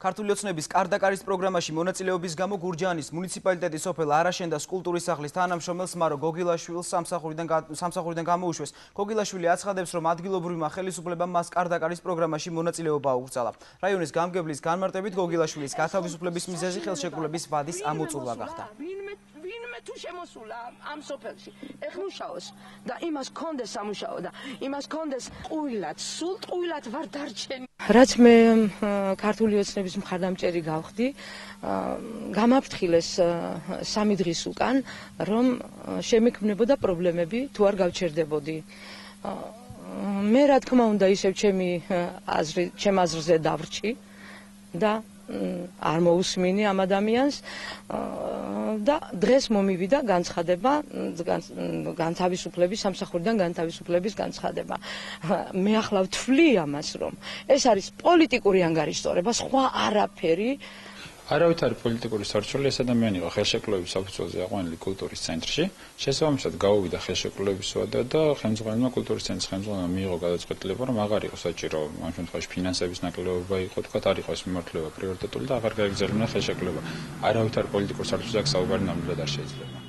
ქართული ოცნების კარდაკარის პროგრამაში მონაწილეობის გამო გურჯაანის მუნიციპალიტეტის სოფელ არაშენდას კულტურის სახლის თანამშრომელს მარო გოგილაშვილს სამსახურიდან სამსახურიდან გამოუშვეს. გოგილაშვილი აცხადებს, რომ ადგილობრივმა ხელისუფლებამ მას კარდაკარის პროგრამაში მონაწილეობა აუგზავნა. რაიონის გამგებლის განმარტებით გოგილაშვილის გათავისუფლების მიზეზი ხელშეკრულების ვადის ამოწურვა გახდა. თუ შემოსულა ამ სოფელში ეხმუშაოს და იმას კონდეს სამუშაო და იმას კონდეს ყვილად სულ ყვილად ვარ დარჩენი რაც მე ქართული ოცნების მხარდამჭერი გავხდი გამაფრთხილეს სამი დღის უკან რომ შემექმნებოდა პრობლემები თუ არ გავჩერდებოდი. მე რა თქმა უნდა ისევ ჩემი აზრი ჩემ აზრზე დავრჩი და არ მოусმინი ამ ადამიანს და დღეს მომივიდა განცხადება განთავისუფლების სამსახურიდან განთავისუფლების განცხადება. მე ახლა ვთვლი ამას რომ ეს არის პოლიტიკური ანგარიშტორება სხვა არაფერი არავითარი პოლიტიკური სარჩელი ეს ადამიანი იყო ხელშეკრულების ოფიციალზე აყვანილი კულტურის ცენტრში. შესაბამისად გავუვიდა ხელშეკრულების ვადა და ხელმძღვანელმა კულტურის ცენტრის ხელმძღვანელმა მიიღო გადაწყვეტილება, რომ აღარ იყო საჭირო ამ შემთხვევაში ფინანსების ნაკლებობა იყო, თქვა, არ იყო ეს მიმართულება პრიორიტეტული და აღარ გაიგზავნა ხელშეკრულება. არავითარი პოლიტიკური სარჩელი აქ საუბარი ნამდვილად არ შეიძლება.